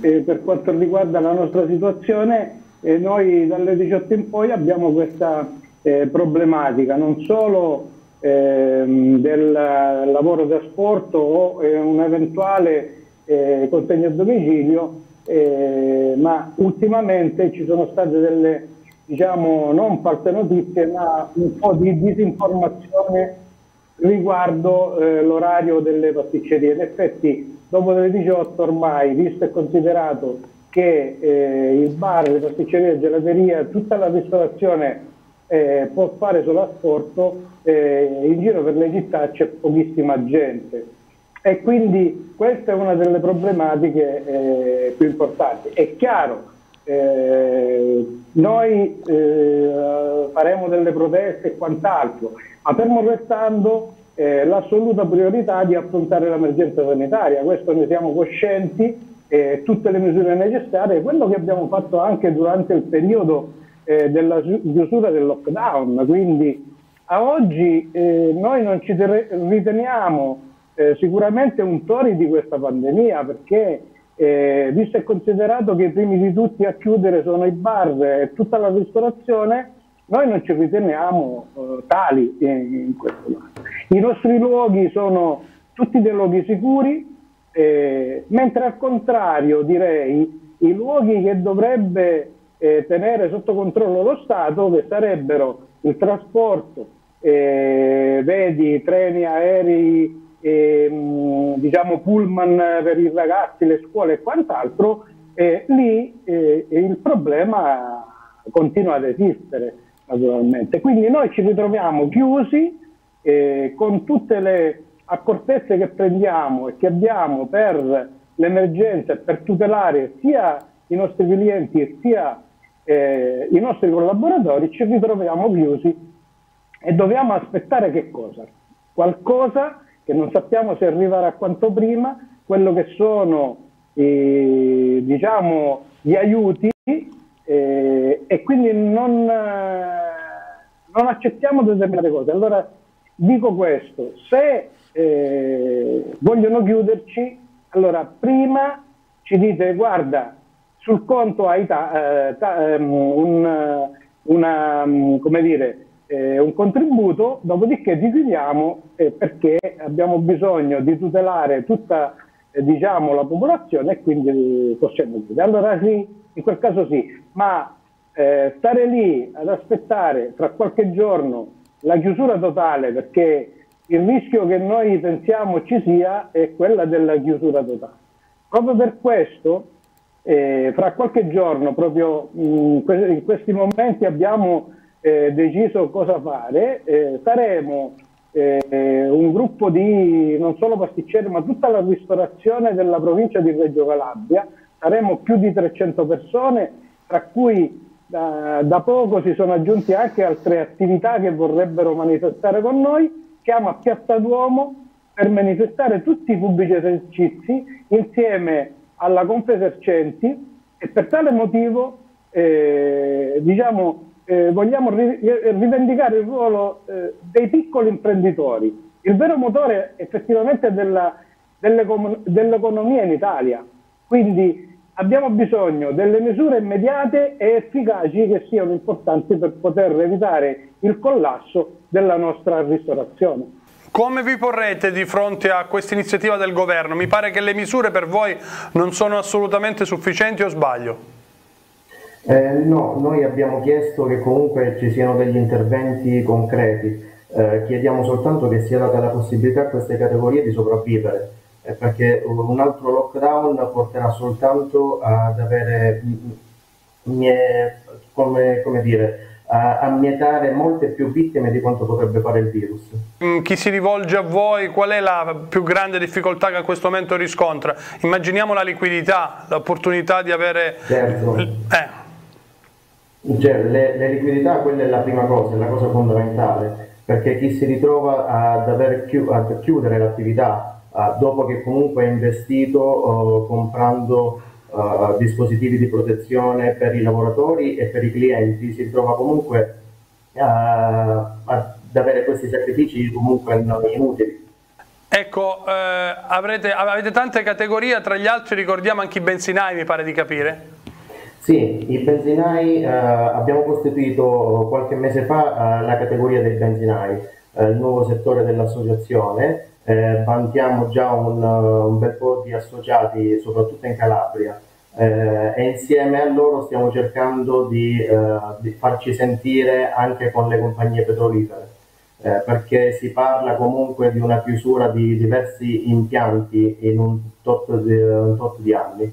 eh, per quanto riguarda la nostra situazione, eh, noi dalle 18 in poi abbiamo questa eh, problematica, non solo ehm, del lavoro trasporto o eh, un eventuale eh, consegno a domicilio, eh, ma ultimamente ci sono state delle, diciamo, non false notizie, ma un po' di disinformazione riguardo l'orario delle pasticcerie. In effetti dopo le 18 ormai, visto e considerato che eh, il bar, le pasticcerie, la gelateria, tutta la ristorazione eh, può fare solo asporto, eh, in giro per le città c'è pochissima gente e quindi questa è una delle problematiche eh, più importanti. È chiaro, eh, noi eh, faremo delle proteste e quant'altro, ma fermo restando eh, l'assoluta priorità di affrontare l'emergenza sanitaria, questo ne siamo coscienti, eh, tutte le misure necessarie, quello che abbiamo fatto anche durante il periodo eh, della chiusura del lockdown, quindi a oggi eh, noi non ci riteniamo eh, sicuramente untori di questa pandemia perché eh, visto e considerato che i primi di tutti a chiudere sono i bar e tutta la ristorazione, noi non ci riteniamo eh, tali in, in questo caso. I nostri luoghi sono tutti dei luoghi sicuri, eh, mentre al contrario direi i luoghi che dovrebbe eh, tenere sotto controllo lo Stato, che sarebbero il trasporto, eh, vedi treni, aerei, eh, diciamo pullman per i ragazzi, le scuole e quant'altro, lì eh, il problema continua ad esistere naturalmente. Quindi noi ci ritroviamo chiusi eh, con tutte le accortezze che prendiamo e che abbiamo per l'emergenza e per tutelare sia i nostri clienti sia eh, i nostri collaboratori, ci ritroviamo chiusi e dobbiamo aspettare che cosa? Qualcosa che non sappiamo se arriverà quanto prima, quello che sono eh, diciamo, gli aiuti eh, e quindi non, non accettiamo determinate cose. Allora dico questo, se eh, vogliono chiuderci, allora prima ci dite guarda sul conto hai ta, eh, ta, um, un, una, come dire, eh, un contributo, dopodiché ti chiudiamo eh, perché abbiamo bisogno di tutelare tutta eh, diciamo, la popolazione e quindi possiamo chiudere. Allora sì, in quel caso sì, ma eh, stare lì ad aspettare tra qualche giorno la chiusura totale perché il rischio che noi pensiamo ci sia è quella della chiusura totale. Proprio per questo, eh, fra qualche giorno, proprio mh, in questi momenti abbiamo eh, deciso cosa fare, eh, saremo eh, un gruppo di non solo pasticceri ma tutta la ristorazione della provincia di Reggio Calabria, saremo più di 300 persone, tra cui da, da poco si sono aggiunti anche altre attività che vorrebbero manifestare con noi. Siamo a Piazza Duomo per manifestare tutti i pubblici esercizi insieme alla Confesercenti e per tale motivo eh, diciamo, eh, vogliamo ri rivendicare il ruolo eh, dei piccoli imprenditori, il vero motore effettivamente dell'economia in Italia. Quindi abbiamo bisogno delle misure immediate e efficaci che siano importanti per poter evitare il collasso della nostra ristorazione. Come vi porrete di fronte a questa iniziativa del governo? Mi pare che le misure per voi non sono assolutamente sufficienti o sbaglio? Eh, no, noi abbiamo chiesto che comunque ci siano degli interventi concreti, eh, chiediamo soltanto che sia data la possibilità a queste categorie di sopravvivere, eh, perché un altro lockdown porterà soltanto ad avere, mie, come, come dire, a, mietare molte più vittime di quanto potrebbe fare il virus. Mm, chi si rivolge a voi, qual è la più grande difficoltà che a questo momento riscontra? Immaginiamo la liquidità, l'opportunità di avere... Certo. Eh. Cioè, le, le, liquidità, quella è la prima cosa, è la cosa fondamentale, perché chi si ritrova ad, aver chi, ad chiudere l'attività uh, dopo che comunque ha investito uh, comprando uh, dispositivi di protezione per i lavoratori e per i clienti, si trova comunque ad avere questi sacrifici comunque inutili. Ecco, eh, avrete, avete tante categorie, tra gli altri ricordiamo anche i benzinai, mi pare di capire. Sì, i benzinai eh, abbiamo costituito qualche mese fa eh, la categoria dei benzinai, eh, il nuovo settore dell'associazione. Eh, vantiamo già un, un, bel po' di associati, soprattutto in Calabria, eh, e insieme a loro stiamo cercando di, di farci sentire anche con le compagnie petrolifere eh, perché si parla comunque di una chiusura di diversi impianti in un tot di, un tot di anni.